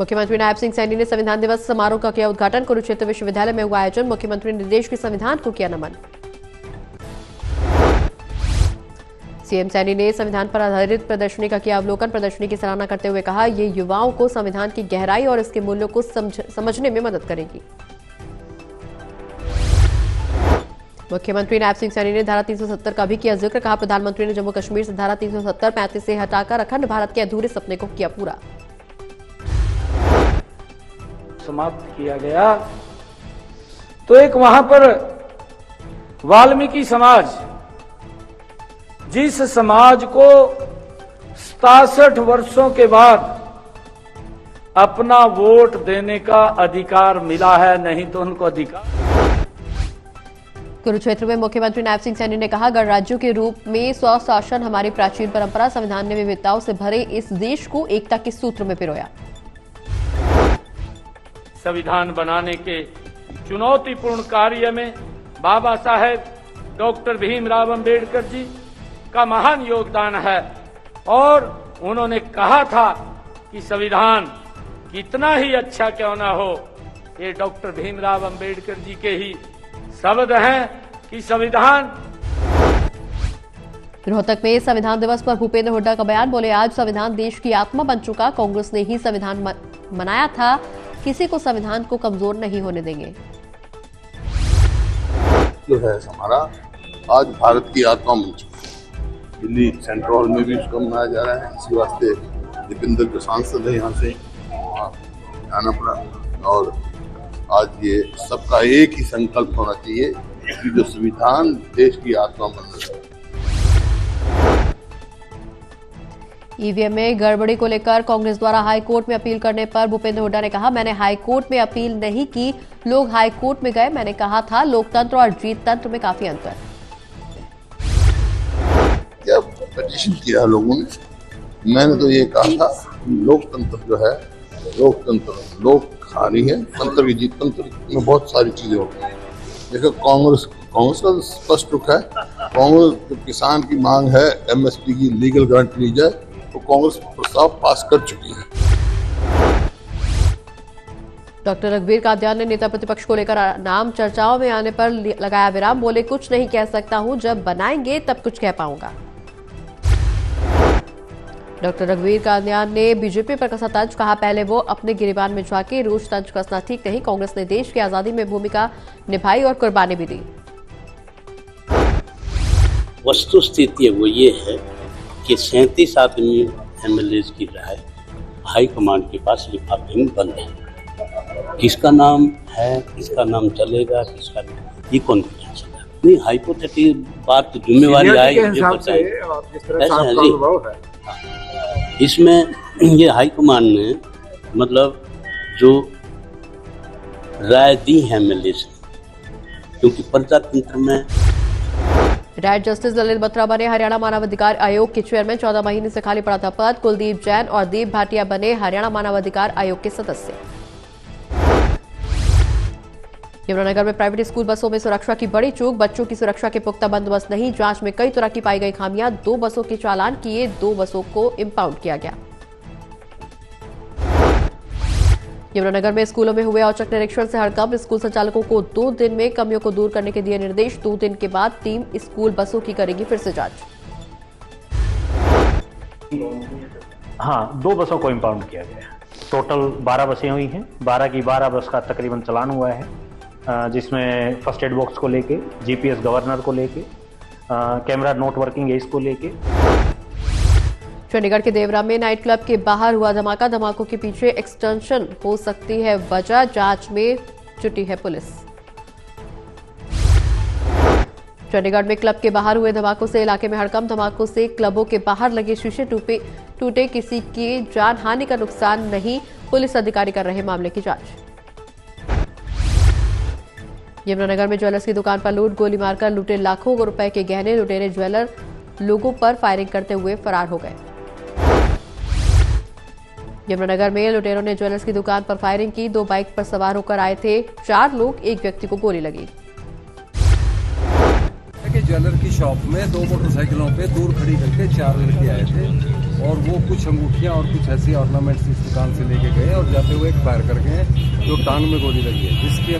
मुख्यमंत्री नायब सिंह सैनी ने संविधान दिवस समारोह का किया उद्घाटन। कुरुक्षेत्र विश्वविद्यालय में हुआ आयोजन। मुख्यमंत्री ने देश के संविधान को किया नमन। सीएम सैनी ने संविधान पर आधारित प्रदर्शनी का किया अवलोकन। प्रदर्शनी की सराहना करते हुए कहा ये युवाओं को संविधान की गहराई और इसके मूल्यों को समझ, समझने में मदद करेगी। मुख्यमंत्री नायब सिंह सैनी ने धारा 370 का भी किया ज़िक्र। कहा प्रधानमंत्री ने जम्मू कश्मीर से धारा 370 पैंतीस से हटाकर अखंड भारत के अधूरे सपने को किया पूरा। समाप्त किया गया। तो एक वहाँ पर वाल्मीकि समाज, जिस समाज को सतासठ वर्षों के बाद अपना वोट देने का अधिकार मिला है, नहीं तो उनको अधिकार। कुरुक्षेत्र में मुख्यमंत्री नायब सिंह सैनी ने कहा गणराज्यों के रूप में स्वशासन हमारी प्राचीन परंपरा, संविधान ने विविधताओं से भरे इस देश को एकता के सूत्र में पिरोया। संविधान बनाने के चुनौतीपूर्ण कार्य में बाबा साहेब डॉक्टर भीमराव अंबेडकर जी का महान योगदान है। और उन्होंने कहा था कि संविधान कितना ही अच्छा क्यों ना हो, ये डॉक्टर भीमराव अंबेडकर जी के ही शब्द हैं कि संविधान रोहतक में संविधान दिवस पर भूपेंद्र हुड्डा का बयान, बोले, आज संविधान देश की आत्मा बन चुका। कांग्रेस ने ही संविधान मनाया था। किसी को संविधान को कमज़ोर नहीं होने देंगे। जो है हमारा, आज भारत की आत्मा बन चुका दिल्ली सेंट्रल हॉल में भी उसका मनाया जा रहा है। इसी वास्ते दीपिंदर जो सांसद है यहाँ से आना पड़ा। और आज ये सबका एक ही संकल्प होना चाहिए कि जो संविधान देश की आत्मा बन रहा है। ईवीएम में गड़बड़ी को लेकर कांग्रेस द्वारा हाई कोर्ट में अपील करने पर भूपेंद्र हुड्डा ने कहा, मैंने हाई कोर्ट में अपील नहीं की। लोग हाई कोर्ट में गए, मैंने कहा था, लोकतंत्र और जीत तंत्र में काफ़ी अंतर क्या लोगों ने? मैंने तो ये कहा था, लोकतंत्र जो है, लोकतंत्र, लोक हानि है तंत्र की जीत तंत्र में बहुत सारी चीज़ें होती हैं। देखो, कांग्रेस कांग्रेस का तो स्पष्ट रुख है, कांग्रेस किसान की मांग है एमएसपी की लीगल गारंटी ली जाए तो कांग्रेस प्रस्ताव पास कर चुकी है। डॉक्टर रघुवीर काद्यान ने नेता प्रतिपक्ष को लेकर नाम चर्चाओं में आने पर लगाया विराम बोले कुछ नहीं कह सकता हूँ जब बनाएँगे तब कुछ कह पाऊँगा। डॉक्टर रघुवीर काद्यान ने बीजेपी पर कसा तंज कहा पहले वो अपने गिरिबान में जाके रूस तंज कसना ठीक नहीं कांग्रेस ने देश की आज़ादी में भूमिका निभाई और कुर्बानी भी दी। वस्तु स्थिति वो ये है कि सैंतीस आदमी एम की राय हाईकमांड के पास लिफाफे में बंद है। किसका नाम है किसका नाम चलेगा किसका ये कौन पता नहीं हाइपोथेटिक बात जिम्मेवारी आए इसमें ये हाईकमान ने मतलब जो राय दी है एम क्योंकि प्रजातंत्र में रिटायर्ड जस्टिस ललित बत्रा बने हरियाणा मानवाधिकार आयोग के चेयरमैन चौदह महीने से खाली पड़ा था पद। कुलदीप जैन और दीप भाटिया बने हरियाणा मानवाधिकार आयोग के सदस्य। यमुनानगर में प्राइवेट स्कूल बसों में सुरक्षा की बड़ी चूक। बच्चों की सुरक्षा के पुख्ता बंदोबस्त नहीं, जाँच में कई तरह की पाई गई खामियाँ। दो बसों के चालान किए, दो बसों को इम्पाउंड किया गया। यमुनानगर में स्कूलों में हुए औचक निरीक्षण से हड़कंप स्कूल संचालकों को दो दिन में कमियों को दूर करने के दिए निर्देश। दो दिन के बाद टीम स्कूल बसों की करेगी फिर से जाँच। हाँ दो बसों को इम्पाउंड किया गया टोटल 12 बसें हुई हैं। 12 की 12 बस का तकरीबन चलान हुआ है। जिसमें फ़र्स्ट एड बॉक्स को लेके जीपीएस गवर्नर को लेके कैमरा नोट वर्किंग है इसको लेके चंडीगढ़ के देवरा में नाइट क्लब के बाहर हुआ धमाका। धमाकों के पीछे एक्सटेंशन हो सकती है वजह, जाँच में जुटी है पुलिस। चंडीगढ़ में क्लब के बाहर हुए धमाकों से इलाके में हड़कम धमाकों से क्लबों के बाहर लगे शीशे टूटे टूटे किसी की जान हानि का नुकसान नहीं, पुलिस अधिकारी कर रहे मामले की जाँच। यमुनानगर में ज्वेलर्स की दुकान पर लूट, गोली मारकर लूटे लाखों रुपए के गहने। लुटेरे ज्वेलर लोगों पर फायरिंग करते हुए फरार हो गए। यमुनानगर में लुटेरों ने ज्वेलर्स की दुकान पर फायरिंग की। दो बाइक पर सवार होकर आए थे। चार लोग, एक व्यक्ति को गोली लगी। ज्वेलर की शॉप में दो मोटरसाइकिलों पे दूर खड़ी करके चार लड़के आए थे और वो कुछ अंगूठियाँ और कुछ ऐसी ऑर्नामेंट्स इस दुकान से लेके गए और जाते हुए एक फायर कर गए जो टांग में गोली लगी है, जिसके